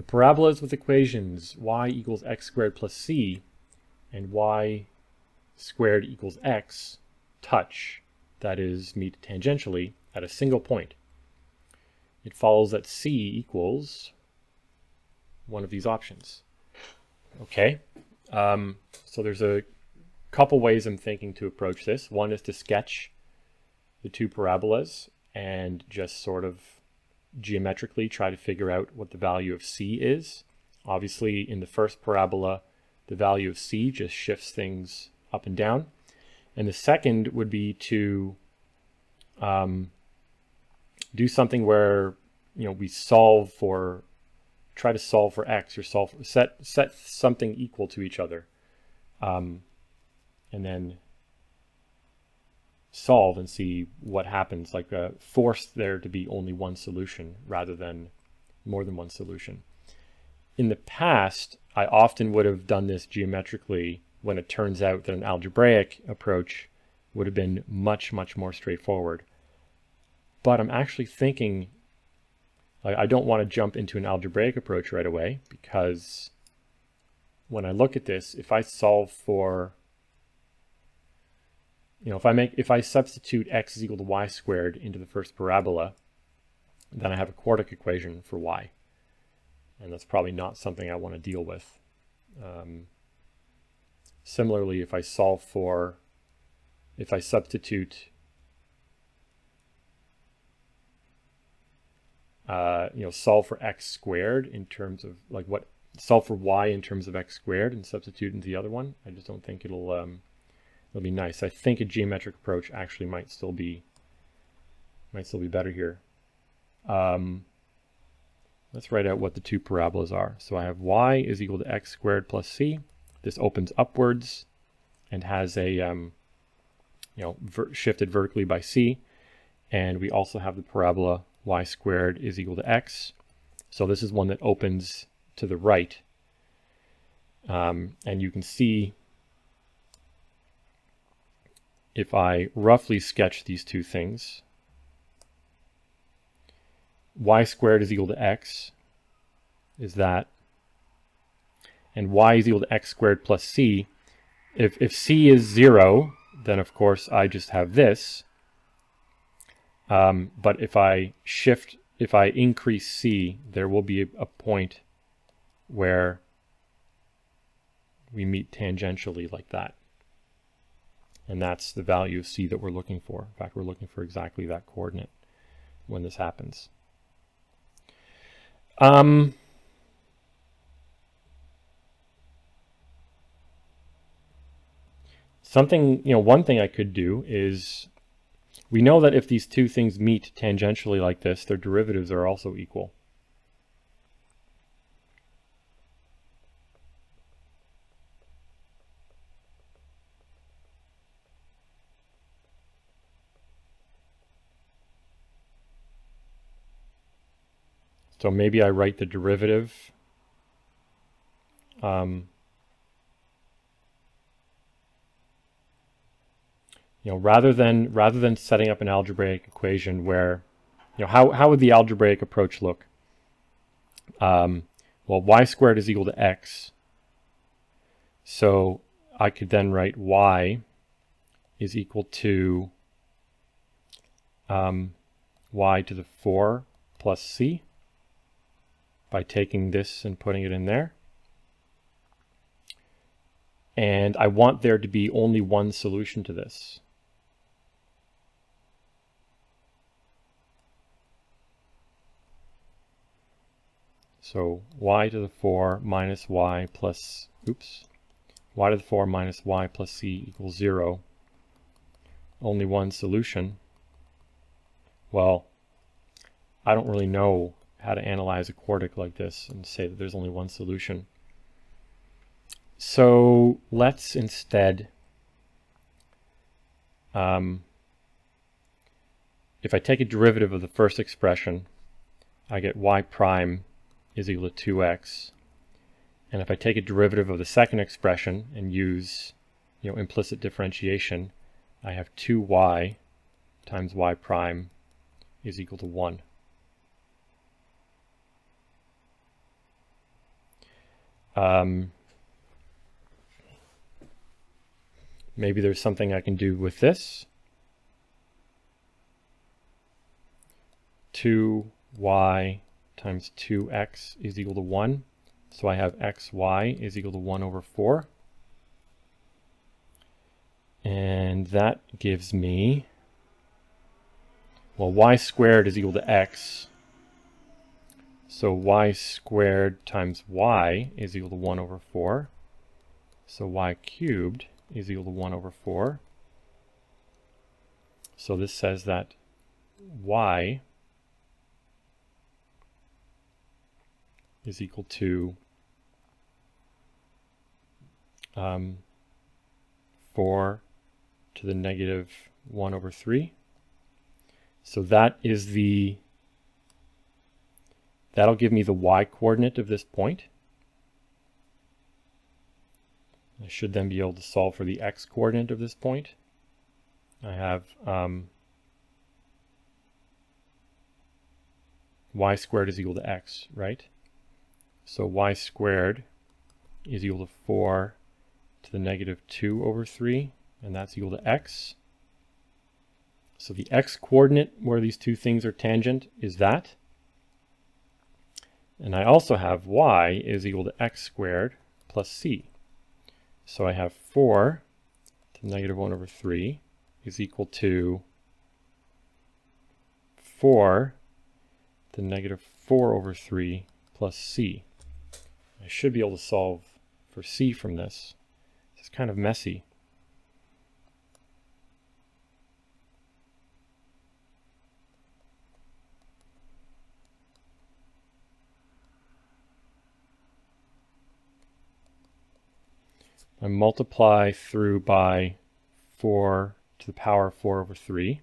The parabolas with equations y equals x squared plus c and y squared equals x touch, that is, meet tangentially at a single point. It follows that c equals one of these options. Okay, um, so there's a couple ways I'm thinking to approach this. One is to sketch the two parabolas and just sort of geometrically try to figure out what the value of c is. Obviously, in the first parabola, the value of c just shifts things up and down. And the second would be to um, do something where you know we solve for try to solve for x or solve set set something equal to each other um, and then solve and see what happens like uh, force there to be only one solution rather than more than one solution. In the past I often would have done this geometrically when it turns out that an algebraic approach would have been much much more straightforward. But I'm actually thinking I don't want to jump into an algebraic approach right away because when I look at this, if I solve for, you know, if I make, if I substitute x is equal to y squared into the first parabola, then I have a quartic equation for y. And that's probably not something I want to deal with. Um, similarly, if I solve for, if I substitute uh, you know, solve for x squared in terms of like what solve for y in terms of x squared and substitute into the other one. I just don't think it'll um, it'll be nice. I think a geometric approach actually might still be might still be better here. Um, let's write out what the two parabolas are. So I have y is equal to x squared plus c. This opens upwards and has a um, you know ver shifted vertically by c, and we also have the parabola y squared is equal to x. So this is one that opens to the right. Um, and you can see if I roughly sketch these two things, y squared is equal to x is that, and y is equal to x squared plus c. If, if c is 0, then of course I just have this, um, but if I shift, if I increase C, there will be a, a point where we meet tangentially like that. And that's the value of C that we're looking for. In fact, we're looking for exactly that coordinate when this happens. Um, something, you know, one thing I could do is we know that if these two things meet tangentially like this, their derivatives are also equal. So maybe I write the derivative um, you know, rather than rather than setting up an algebraic equation where, you know, how how would the algebraic approach look? Um, well, y squared is equal to x. So I could then write y is equal to um, y to the 4 plus c by taking this and putting it in there. And I want there to be only one solution to this. So y to the 4 minus y plus, oops, y to the 4 minus y plus c equals 0. Only one solution. Well, I don't really know how to analyze a quartic like this and say that there's only one solution. So let's instead, um, if I take a derivative of the first expression, I get y prime is equal to 2x. And if I take a derivative of the second expression and use you know, implicit differentiation, I have 2y times y prime is equal to 1. Um, maybe there's something I can do with this. 2y times 2x is equal to 1. So I have xy is equal to 1 over 4. And that gives me, well, y squared is equal to x. So y squared times y is equal to 1 over 4. So y cubed is equal to 1 over 4. So this says that y is equal to um, 4 to the negative 1 over 3. So that is the, that'll give me the y coordinate of this point. I should then be able to solve for the x coordinate of this point. I have um, y squared is equal to x, right? So y squared is equal to 4 to the negative 2 over 3, and that's equal to x. So the x coordinate where these two things are tangent is that. And I also have y is equal to x squared plus c. So I have 4 to negative 1 over 3 is equal to 4 to negative 4 over 3 plus c. I should be able to solve for c from this. It's kind of messy. I multiply through by 4 to the power of 4 over 3.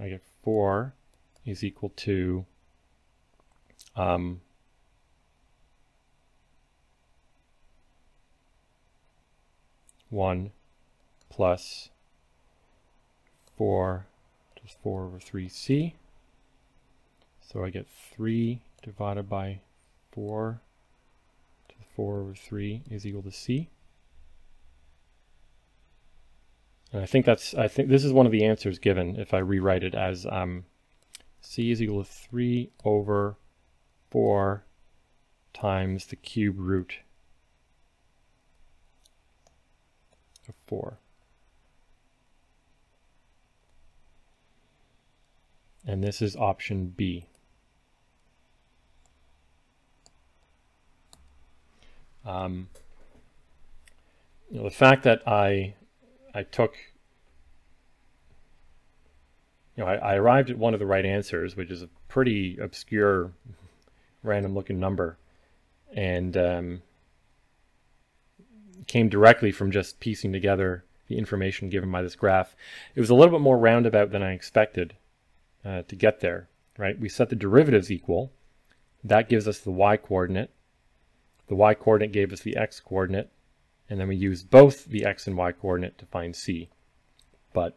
I get 4 is equal to um, 1 plus 4 just 4 over 3c. So I get 3 divided by 4 to the 4 over 3 is equal to c. And I think that's, I think this is one of the answers given if I rewrite it as um, c is equal to 3 over 4 times the cube root of 4. And this is option B. Um, you know, the fact that I I took you know I, I arrived at one of the right answers, which is a pretty obscure random looking number, and um, came directly from just piecing together the information given by this graph. It was a little bit more roundabout than I expected uh, to get there, right? We set the derivatives equal. That gives us the y coordinate. The y coordinate gave us the x coordinate. And then we use both the x and y coordinate to find c. But,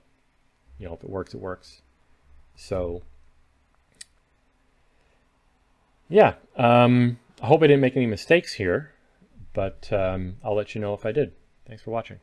you know, if it works, it works. So, yeah, um, I hope I didn't make any mistakes here but um, I'll let you know if I did. Thanks for watching.